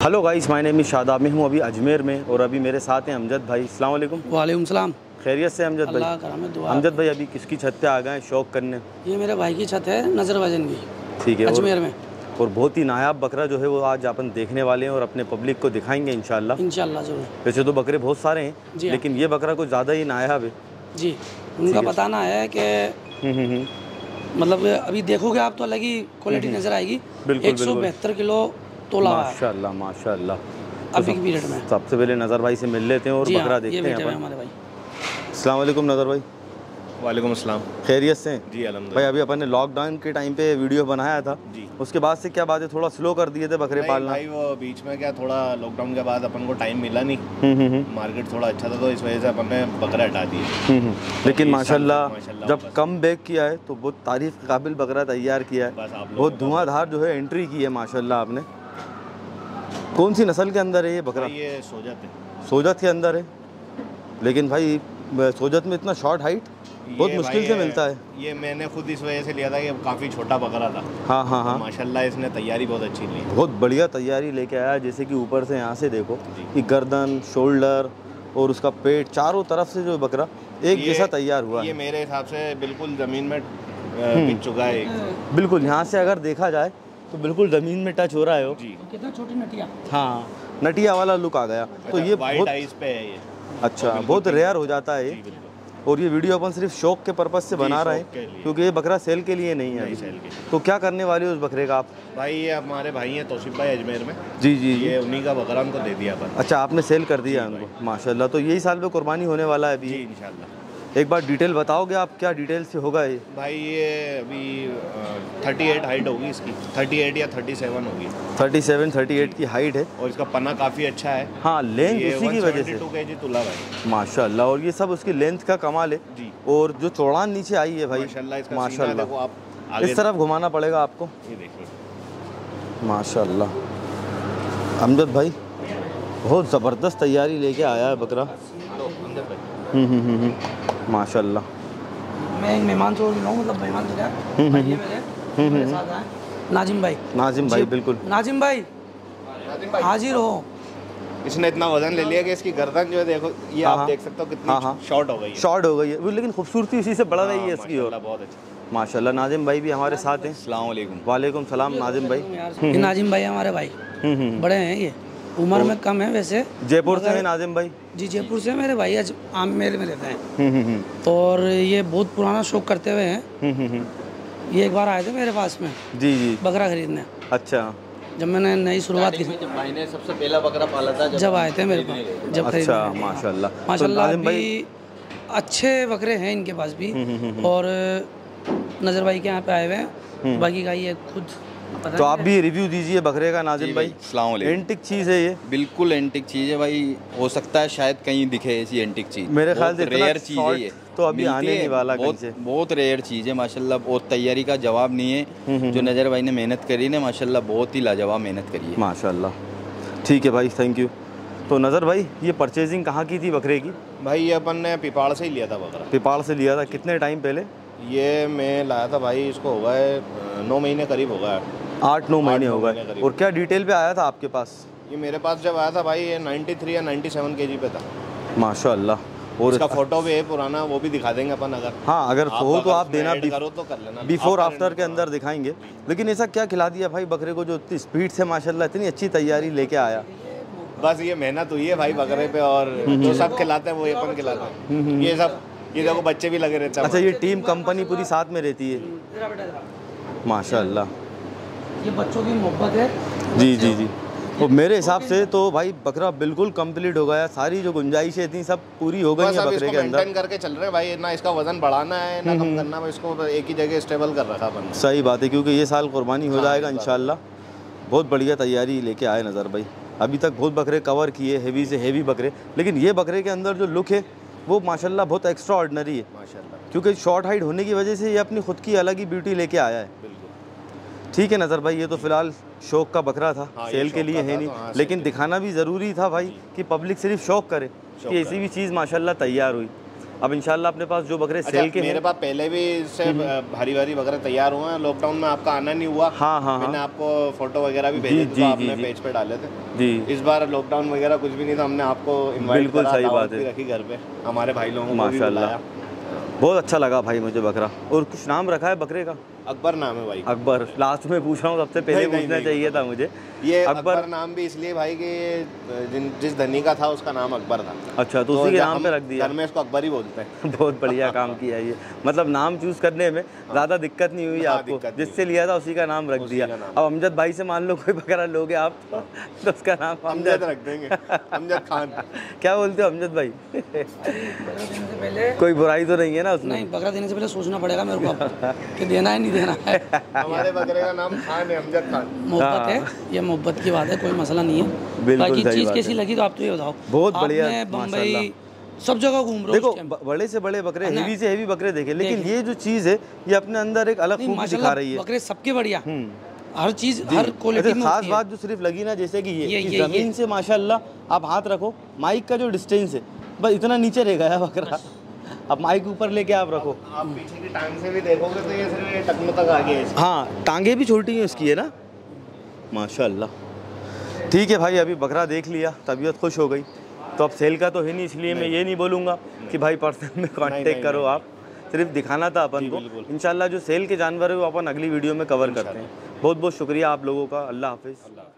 Hello guys my name Shada मैं हूँ अभी अजमेर में और अभी मेरे साथ हैं अमजद भाई। अस्सलाम वालेकुम। वालेकुम सलाम। खैरियत से अमजद भाई। अमजद भाई अभी किसकी छत पे आ गए शौक करने। ये मेरे भाई की छत है नज़र वज़न की। ठीक है अजमेर में। और बहुत ही नायाब बकरा जो है वो आज अपन देखने वाले हैं और अपने पब्लिक को दिखाएँगे इंशाल्लाह। इंशाल्लाह ज़रूर। वैसे तो बकरे बहुत सारे हैं। हाँ। लेकिन ये बकरा कुछ ज़्यादा ही नायाब है। जी उनका बताना है कि हम्म, हम्म, हम्म। मतलब अभी देखोगे आप तो अलग ही क्वालिटी नज़र आएगी। एक सौ बेहतर किलो तोला माशाल्लाह माशाल्लाह। अभी की पीरियड में। सबसे पहले नज़र भाई से मिल लेते हैं और बकरा हाँ देखते हैं हैं हमारे भाई। अस्सलाम वालेकुम नज़र भाई। वालेकुम अस्सलाम। खैरियत से? जी अलहमद भाई अभी अपन ने लॉकडाउन के टाइम पे वीडियो बनाया था। जी। उसके बाद से क्या बात है? थोड़ा स्लो कर दिए थे बकरे पालना। भाई वो बीच में क्या थोड़ा लॉकडाउन के बाद अपन को टाइम मिला नहीं। हम्म, हम्म, हम्म, मार्केट थोड़ा अच्छा था तो इस वजह से अपन ने बकरा हटा दिए। हम्म, हम्म। लेकिन माशाल्लाह जब कम बैक किया है तो बहुत तारीफ़ के काबिल बकरा तैयार किया है। बहुत धुआंधार जो है एंट्री की है माशाल्लाह आपने। कौन सी नस्ल के अंदर है ये बकरा? ये सो जाते हैं। सोजत के अंदर है। लेकिन भाई सोजत में इतना शॉर्ट हाइट बहुत मुश्किल से मिलता है। ये मैंने खुद इस वजह से लिया था कि काफ़ी छोटा बकरा था। हाँ हाँ हाँ। माशाल्लाह इसने तैयारी बहुत अच्छी ली। बहुत बढ़िया तैयारी लेके आया जैसे कि ऊपर से यहाँ से देखो कि गर्दन शोल्डर और उसका पेट चारों तरफ़ से जो बकरा एक जैसा तैयार हुआ ये है। मेरे हिसाब से बिल्कुल ज़मीन में हम्म। बिक चुका है बिल्कुल यहाँ से अगर देखा जाए तो बिल्कुल ज़मीन में टच हो रहा है वो। जी। कितना छोटी नटिया? हाँ नटिया वाला लुक आ गया। तो ये वाइट बहुत पे है ये। अच्छा बहुत रेयर हो जाता है ये। और ये वीडियो अपन सिर्फ़ शौक के पर्पज से बना रहे हैं क्योंकि ये बकरा सेल के लिए नहीं है सेल के तो क्या करने वाले हो उस बकरे का आप? भाई ये हमारे भाई हैं तोशिफ भाई अजमेर में। जी जी ये उन्हीं का बकरा हमको दे दिया अपन। अच्छा आपने सेल कर दिया उनको माशाल्लाह। तो यही साल में कुर्बानी होने वाला है अभी। इंशाल्लाह। एक बार डिटेल बताओगे आप क्या डिटेल से होगा ये? भाई ये अभी थर्टी एट हाइट होगी इसकी। थर्टी एट या थर्टी सेवन होगी। 37 38 की हाइट है। और इसका पन्ना काफ़ी अच्छा है। हाँ लेंथ उसी की वजह से। टू के जी तुला भाई। माशाल्लाह और ये सब उसकी लेंथ का कमाल है। जी। और जो चौड़ान नीचे आई है भाई माशाल्लाह आप इस तरफ़ घुमाना पड़ेगा आपको। ये देखिए। माशाल्लाह। अमजद भाई बहुत ज़बरदस्त तैयारी लेके आया है बकरा। तो हम्म, हम्म, हम्म, हम्म। माशाल्लाह। मैं एक मेहमान छोड़ रहा हूँ मतलब मेहमान तो मेरे मेरे साथ आए। नाजिम भाई। नाजिम भाई बिल्कुल। नाजिम भाई हाजिर हो। इसने इतना वज़न ले लिया कि इसकी गर्दन जो है देखो ये हाँ, आप हाँ। देख सकते हो हाँ, हाँ। कितनी शॉर्ट हो गई है। शॉर्ट हो गई है। लेकिन खूबसूरती इसी से बढ़ रही है हाँ, इसकी और बहुत अच्छा। माशाल्लाह नाजिम भाई भी हमारे साथ हैं। वालेकुम सलाम नाजिम भाई। नाजिम भाई हमारे भाई। हम्म, हम्म। बड़े हैं ये। उम्र में कम है वैसे जयपुर से हैं नाजिम भाई? जी जयपुर से मेरे भाई आज आम मेरे में रहते हैं। हम्म, हम्म, हम्म। और ये बहुत पुराना शौक करते हुए हैं। हम्म, हम्म, हम्म। ये एक बार आए थे मेरे पास में जी जी। बकरा खरीदने। अच्छा। जब मैंने नई शुरुआत की जब भाई ने सबसे पहला बकरा पाला था जब आए थे मेरे पास जब अच्छा। माशाल्लाह। तो माशाल्लाह भाई अभी अच्छे बकरे हैं इनके पास भी। और नज़र भाई के यहाँ पे आए हुए हैं। बाकी का ये खुद। तो आप भी रिव्यू दीजिए बकरे का नाजिम भाई। सलाम एंटिक चीज़ है ये। बिल्कुल एंटिक चीज़ है भाई। हो सकता है शायद कहीं दिखे ऐसी एंटिक चीज़। मेरे ख्याल से रेयर चीज़ है ये। तो अभी आने है, नहीं वाला बहुत बहुत रेयर चीज़ है माशाल्लाह और तैयारी का जवाब नहीं हम्म, है जो नज़र भाई ने मेहनत करी ना माशाल्लाह बहुत ही लाजवाब मेहनत करी है। माशाल्लाह। ठीक है भाई थैंक यू तो नज़र भाई ये परचेजिंग कहाँ की थी बकरे की? भाई ये अपन ने पिपाड़ से ही लिया था बकरा। पिपाड़ से लिया था। कितने टाइम पहले? ये मैं लाया था भाई इसको हो गए अ, नौ महीने करीब हो गया आठ नौ महीने हो गए। और क्या डिटेल पे आया था आपके पास? ये मेरे पास जब आया था भाई ये 93 या 97 केजी पे था। माशाल्लाह। और इसका फ़ोटो भी है पुराना वो भी दिखा देंगे अपन अगर। हाँ अगर आप हो तो आप देना करो तो कर लेना। बिफोर आफ्टर के अंदर दिखाएँगे। लेकिन ऐसा क्या खिला दिया भाई बकरे को जो इतनी स्पीड से माशाल्लाह इतनी अच्छी तैयारी लेके आया? बस ये मेहनत हुई है भाई बकरे पे और जो सब खिलाते हैं वो ये अपन खिलाते हैं। ये सब ये देखो बच्चे भी लगे रहते हैं अच्छा ये टीम कंपनी पूरी साथ में रहती है। माशाल्लाह। ये बच्चों की मोहब्बत है? जी जी जी। तो मेरे हिसाब से तो भाई बकरा बिल्कुल कंप्लीट हो गया। सारी जो गुंजाइशें थी सब पूरी हो गई बकरे के अंदर। करके चल रहे भाई ना इसका वज़न बढ़ाना है ना कम करना है इसको एक ही जगह स्टेबल कर रखा अपन ने। सही बात है क्योंकि ये साल कुर्बानी हो हाँ, जाएगा। इंशाल्लाह। बहुत बढ़िया तैयारी लेके आए नज़र भाई। अभी तक बहुत बकरे कवर किए हेवी से हेवी बकरे। लेकिन ये बकरे के अंदर जो लुक है वो माशाल्लाह बहुत एक्स्ट्रा ऑर्डनरी है। माशाल्लाह। क्योंकि शॉर्ट हाइट होने की वजह से ये अपनी खुद की अलग ही ब्यूटी लेके आया है। ठीक है नज़र भाई ये तो फ़िलहाल शौक का बकरा था। हाँ, सेल के लिए है नहीं तो हाँ, लेकिन दिखाना भी ज़रूरी था भाई कि पब्लिक सिर्फ़ शौक करे कि ऐसी भी चीज़ माशाल्लाह तैयार हुई। अब इंशाल्लाह अपने पास जो बकरे अच्छा सेल के मेरे पास पहले भी इससे भारी भारी बकरे तैयार हुए हैं। लॉकडाउन में आपका आना नहीं हुआ। हाँ, हाँ, मैंने हाँ। आपको फ़ोटो वगैरह भी भेजे तो आपने। पेज पे डाले थे। जी। इस बार लॉकडाउन वगैरह कुछ भी नहीं था हमने आपको बिल्कुल सही बात है। रखी घर पे। हमारे भाई लोगों को माशाल्लाह। बहुत अच्छा लगा भाई मुझे बकरा। और कुछ नाम रखा है बकरे का? अकबर नाम है भाई। अकबर। लास्ट में पूछ रहा हूँ सबसे पहले पूछना नहीं। चाहिए था मुझे। ये अकबर नाम भी इसलिए भाई कि जिन जिस धनी का था उसका नाम अकबर था। अच्छा तो उसी के नाम पे रख दिया। घर में इसको अकबर ही बोलते हैं। बहुत बढ़िया काम किया ये। मतलब नाम चूज़ करने में ज़्यादा दिक्कत नहीं हुई हाँ, आपको। जिससे लिया था उसी का नाम रख दिया। अब अमजद भाई से मान लो कोई बकरा लोगे आप तो, तो उसका नाम अमजद रख देंगे। अमजद खान। क्या बोलते हो अमजद भाई? कोई बुराई तो नहीं है ना उसमें? नहीं बकरा देने से पहले सोचना पड़ेगा मेरे को कि देना है नहीं देना है। हमारे बकरे का नाम खान है अमजद खान। मोहब्बत है ये मोहब्बत की बात है कोई मसला नहीं है। हाँ। बाकी चीज़ कैसी लगी तो आप तो ये बताओ। बहुत बढ़िया, बम्बई सब जगह घूम रहे देखो बड़े से बड़े बकरे हेवी से हेवी बकरे देखे लेकिन ये जो चीज़ है ये अपने अंदर एक अलग खूबी दिखा रही है। बकरे सबके बढ़िया। हम्म। हर चीज़ हर क्वालिटी अच्छा, में खास बात जो सिर्फ़ लगी ना जैसे कि ये, ये- कि ये- ये। ज़मीन से माशाल्लाह आप हाथ रखो माइक का जो डिस्टेंस है बस इतना नीचे रह गया बकरा। अब माइक ऊपर लेके आप रखो। आप पीछे की टांग से भी देखोगे तो ये सिर्फ़ ये टकनों तक आ गया है हाँ टांगे भी छोटी हैं उसकी है ना? माशाल्लाह। ठीक है भाई अभी बकरा देख लिया तबीयत खुश हो गई। तो अब सेल का तो है नहीं इसलिए मैं ये नहीं बोलूँगा कि भाई पर्सन में कांटेक्ट नहीं, करो आप। सिर्फ़ दिखाना था अपन को। इंशाल्लाह जो सेल के जानवर है वो अपन अगली वीडियो में कवर करते हैं। बहुत बहुत शुक्रिया आप लोगों का। अल्लाह हाफिज़।